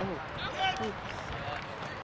Oh. oh.